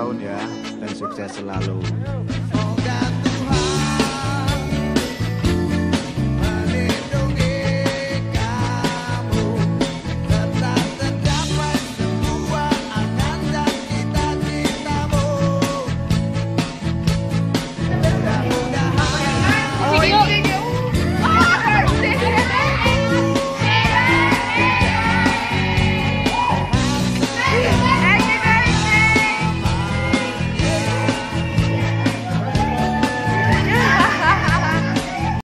tahun ya dan sukses selalu.